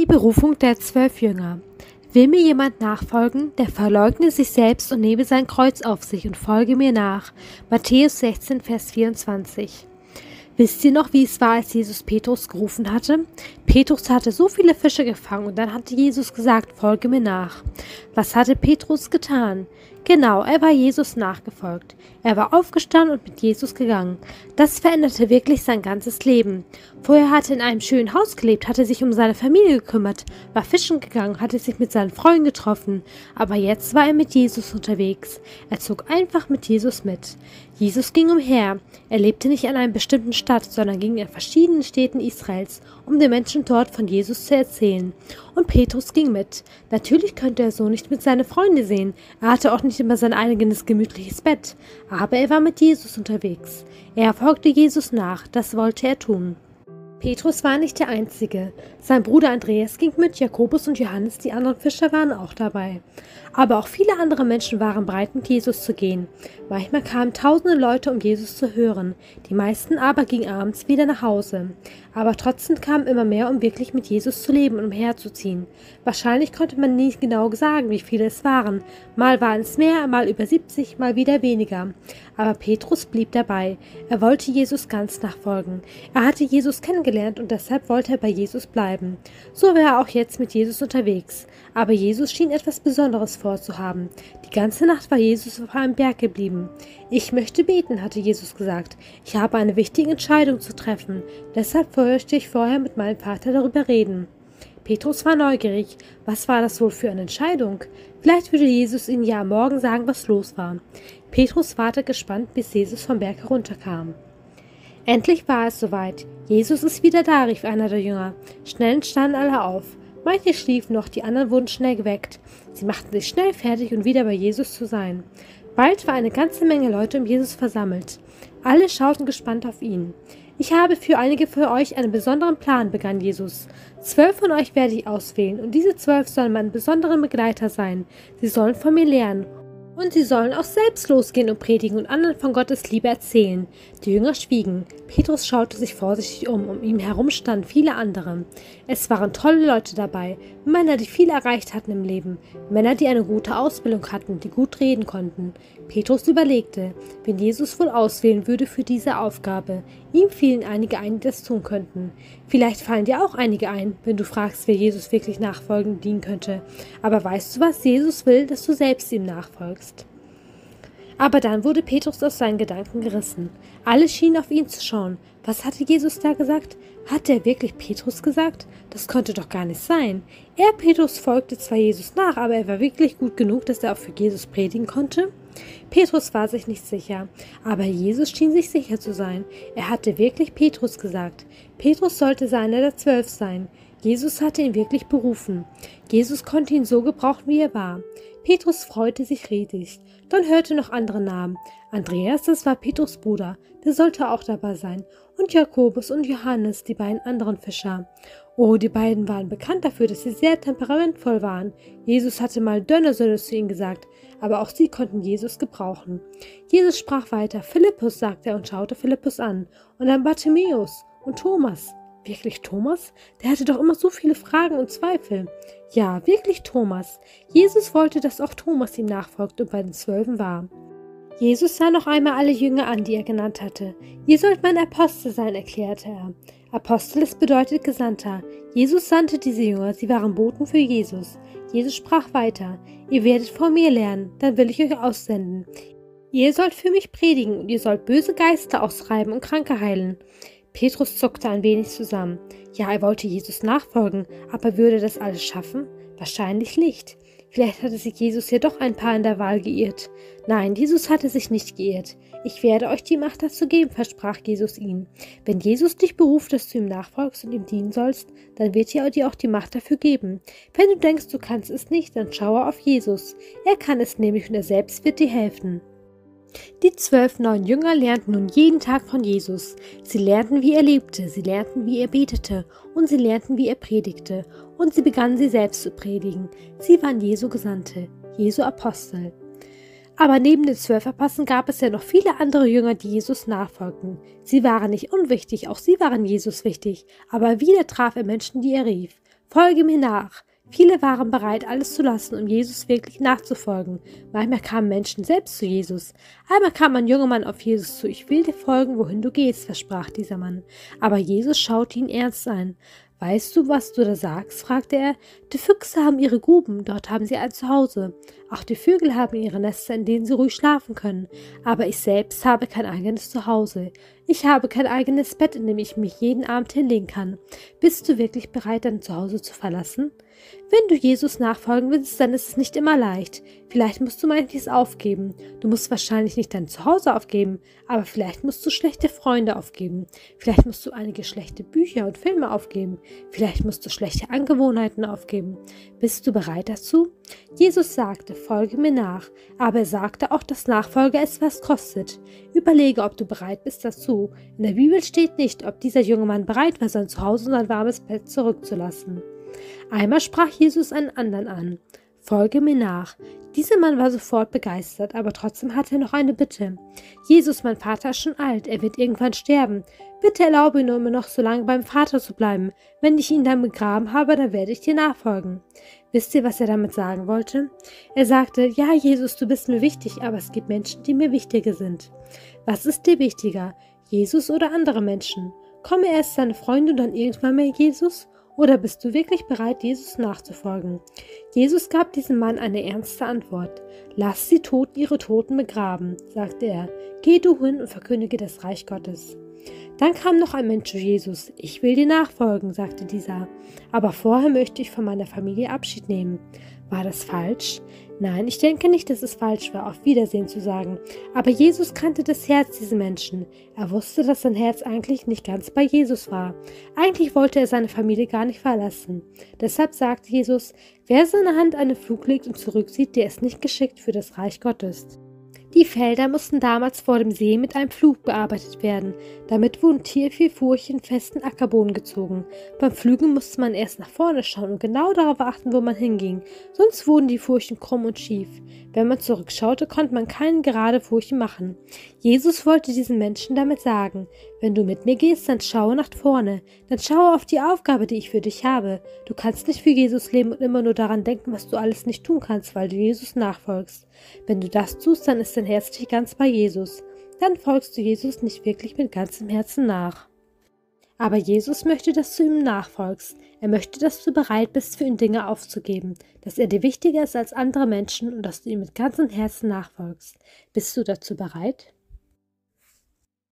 Die Berufung der zwölf Jünger. Will mir jemand nachfolgen, der verleugne sich selbst und nehme sein Kreuz auf sich und folge mir nach. Matthäus 16, Vers 24. Wisst ihr noch, wie es war, als Jesus Petrus gerufen hatte? Petrus hatte so viele Fische gefangen und dann hatte Jesus gesagt, folge mir nach. Was hatte Petrus getan? Genau, er war Jesus nachgefolgt. Er war aufgestanden und mit Jesus gegangen. Das veränderte wirklich sein ganzes Leben. Vorher hatte er in einem schönen Haus gelebt, hatte sich um seine Familie gekümmert, war fischen gegangen, hatte sich mit seinen Freunden getroffen. Aber jetzt war er mit Jesus unterwegs. Er zog einfach mit Jesus mit. Jesus ging umher. Er lebte nicht an einer bestimmten Stadt, sondern ging in verschiedenen Städten Israels, um den Menschen dort von Jesus zu erzählen. Und Petrus ging mit. Natürlich könnte er so nicht mit seinen Freunden sehen. Er hatte auch nicht immer sein eigenes gemütliches Bett. Aber er war mit Jesus unterwegs. Er folgte Jesus nach. Das wollte er tun. Petrus war nicht der Einzige. Sein Bruder Andreas ging mit, Jakobus und Johannes, die anderen Fischer, waren auch dabei. Aber auch viele andere Menschen waren bereit, mit Jesus zu gehen. Manchmal kamen tausende Leute, um Jesus zu hören. Die meisten aber gingen abends wieder nach Hause. Aber trotzdem kamen immer mehr, um wirklich mit Jesus zu leben und umherzuziehen. Wahrscheinlich konnte man nicht genau sagen, wie viele es waren. Mal waren es mehr, mal über 70, mal wieder weniger. Aber Petrus blieb dabei. Er wollte Jesus ganz nachfolgen. Er hatte Jesus kennengelernt und deshalb wollte er bei Jesus bleiben. So war er auch jetzt mit Jesus unterwegs. Aber Jesus schien etwas Besonderes vorzuhaben. Die ganze Nacht war Jesus auf einem Berg geblieben. Ich möchte beten, hatte Jesus gesagt. Ich habe eine wichtige Entscheidung zu treffen. Deshalb möchte ich vorher mit meinem Vater darüber reden. Petrus war neugierig. Was war das wohl für eine Entscheidung? Vielleicht würde Jesus ihnen ja morgen sagen, was los war. Petrus wartete gespannt, bis Jesus vom Berg herunterkam. Endlich war es soweit. Jesus ist wieder da, rief einer der Jünger. Schnell standen alle auf. Manche schliefen noch, die anderen wurden schnell geweckt. Sie machten sich schnell fertig, um wieder bei Jesus zu sein. Bald war eine ganze Menge Leute um Jesus versammelt. Alle schauten gespannt auf ihn. Ich habe für einige von euch einen besonderen Plan, begann Jesus. Zwölf von euch werde ich auswählen, und diese zwölf sollen meine besonderen Begleiter sein. Sie sollen von mir lernen und sie sollen auch selbst losgehen und predigen und anderen von Gottes Liebe erzählen. Die Jünger schwiegen. Petrus schaute sich vorsichtig um. Um ihn herum standen viele andere. Es waren tolle Leute dabei. Männer, die viel erreicht hatten im Leben. Männer, die eine gute Ausbildung hatten, die gut reden konnten. Petrus überlegte, wen Jesus wohl auswählen würde für diese Aufgabe. Ihm fielen einige ein, die das tun könnten. Vielleicht fallen dir auch einige ein, wenn du fragst, wer Jesus wirklich nachfolgend dienen könnte. Aber weißt du was? Jesus will, dass du selbst ihm nachfolgst. Aber dann wurde Petrus aus seinen Gedanken gerissen. Alle schienen auf ihn zu schauen. Was hatte Jesus da gesagt? Hatte er wirklich Petrus gesagt? Das konnte doch gar nicht sein. Er, Petrus, folgte zwar Jesus nach, aber er war wirklich gut genug, dass er auch für Jesus predigen konnte? Petrus war sich nicht sicher, aber Jesus schien sich sicher zu sein. Er hatte wirklich Petrus gesagt. Petrus sollte seiner der Zwölf sein. Jesus hatte ihn wirklich berufen. Jesus konnte ihn so gebrauchen, wie er war. Petrus freute sich riesig. Dann hörte noch andere Namen. Andreas, das war Petrus Bruder, der sollte auch dabei sein. Und Jakobus und Johannes, die beiden anderen Fischer. Oh, die beiden waren bekannt dafür, dass sie sehr temperamentvoll waren. Jesus hatte mal Dönnersöhne zu ihnen gesagt, aber auch sie konnten Jesus gebrauchen. Jesus sprach weiter. Philippus, sagte er und schaute Philippus an. Und dann Bartimäus und Thomas. Wirklich Thomas? Der hatte doch immer so viele Fragen und Zweifel. Ja, wirklich Thomas. Jesus wollte, dass auch Thomas ihm nachfolgte und bei den Zwölfen war. Jesus sah noch einmal alle Jünger an, die er genannt hatte. Ihr sollt mein Apostel sein, erklärte er. Aposteles bedeutet Gesandter. Jesus sandte diese Jünger, sie waren Boten für Jesus. Jesus sprach weiter, ihr werdet von mir lernen, dann will ich euch aussenden. Ihr sollt für mich predigen und ihr sollt böse Geister ausreiben und Kranke heilen. Petrus zuckte ein wenig zusammen. Ja, er wollte Jesus nachfolgen, aber würde das alles schaffen? Wahrscheinlich nicht. Vielleicht hatte sich Jesus hier doch ein paar in der Wahl geirrt. Nein, Jesus hatte sich nicht geirrt. Ich werde euch die Macht dazu geben, versprach Jesus ihnen. Wenn Jesus dich beruft, dass du ihm nachfolgst und ihm dienen sollst, dann wird er dir auch die Macht dafür geben. Wenn du denkst, du kannst es nicht, dann schaue auf Jesus. Er kann es nämlich und er selbst wird dir helfen. Die zwölf neuen Jünger lernten nun jeden Tag von Jesus. Sie lernten, wie er lebte, sie lernten, wie er betete und sie lernten, wie er predigte. Und sie begannen, sie selbst zu predigen. Sie waren Jesu Gesandte, Jesu Apostel. Aber neben den zwölf Aposteln gab es ja noch viele andere Jünger, die Jesus nachfolgten. Sie waren nicht unwichtig, auch sie waren Jesus wichtig. Aber wieder traf er Menschen, die er rief. Folge mir nach. Viele waren bereit, alles zu lassen, um Jesus wirklich nachzufolgen. Manchmal kamen Menschen selbst zu Jesus. Einmal kam ein junger Mann auf Jesus zu. Ich will dir folgen, wohin du gehst, versprach dieser Mann. Aber Jesus schaute ihn ernst an. Weißt du, was du da sagst? fragte er. Die Füchse haben ihre Gruben, dort haben sie ein Zuhause. Auch die Vögel haben ihre Nester, in denen sie ruhig schlafen können. Aber ich selbst habe kein eigenes Zuhause. Ich habe kein eigenes Bett, in dem ich mich jeden Abend hinlegen kann. Bist du wirklich bereit, dein Zuhause zu verlassen? Wenn du Jesus nachfolgen willst, dann ist es nicht immer leicht. Vielleicht musst du manches aufgeben. Du musst wahrscheinlich nicht dein Zuhause aufgeben, aber vielleicht musst du schlechte Freunde aufgeben. Vielleicht musst du einige schlechte Bücher und Filme aufgeben. Vielleicht musst du schlechte Angewohnheiten aufgeben. Bist du bereit dazu? Jesus sagte, folge mir nach, aber er sagte auch, dass Nachfolge etwas kostet. Überlege, ob du bereit bist dazu. In der Bibel steht nicht, ob dieser junge Mann bereit war, sein Zuhause und sein warmes Bett zurückzulassen. Einmal sprach Jesus einen anderen an. Folge mir nach. Dieser Mann war sofort begeistert, aber trotzdem hatte er noch eine Bitte. Jesus, mein Vater ist schon alt, er wird irgendwann sterben. Bitte erlaube nur mir noch so lange beim Vater zu bleiben. Wenn ich ihn dann begraben habe, dann werde ich dir nachfolgen. Wisst ihr, was er damit sagen wollte? Er sagte, ja, Jesus, du bist mir wichtig, aber es gibt Menschen, die mir wichtiger sind. Was ist dir wichtiger, Jesus oder andere Menschen? Komme erst deine Freunde und dann irgendwann mehr Jesus? Oder bist du wirklich bereit, Jesus nachzufolgen? Jesus gab diesem Mann eine ernste Antwort. Lass die Toten ihre Toten begraben, sagte er. Geh du hin und verkündige das Reich Gottes. Dann kam noch ein Mensch zu Jesus. Ich will dir nachfolgen, sagte dieser. Aber vorher möchte ich von meiner Familie Abschied nehmen. War das falsch? Nein, ich denke nicht, dass es falsch war, auf Wiedersehen zu sagen. Aber Jesus kannte das Herz dieser Menschen. Er wusste, dass sein Herz eigentlich nicht ganz bei Jesus war. Eigentlich wollte er seine Familie gar nicht verlassen. Deshalb sagte Jesus, wer seine Hand an den Flug legt und zurücksieht, der ist nicht geschickt für das Reich Gottes. Die Felder mussten damals vor dem See mit einem Flug bearbeitet werden. Damit wurden Tiervieh Furchen festen Ackerboden gezogen. Beim Pflügen musste man erst nach vorne schauen und genau darauf achten, wo man hinging. Sonst wurden die Furchen krumm und schief. Wenn man zurückschaute, konnte man keine gerade Furchen machen. Jesus wollte diesen Menschen damit sagen, wenn du mit mir gehst, dann schaue nach vorne, dann schaue auf die Aufgabe, die ich für dich habe. Du kannst nicht für Jesus leben und immer nur daran denken, was du alles nicht tun kannst, weil du Jesus nachfolgst. Wenn du das tust, dann ist dein Herz nicht ganz bei Jesus. Dann folgst du Jesus nicht wirklich mit ganzem Herzen nach. Aber Jesus möchte, dass du ihm nachfolgst. Er möchte, dass du bereit bist, für ihn Dinge aufzugeben, dass er dir wichtiger ist als andere Menschen und dass du ihm mit ganzem Herzen nachfolgst. Bist du dazu bereit?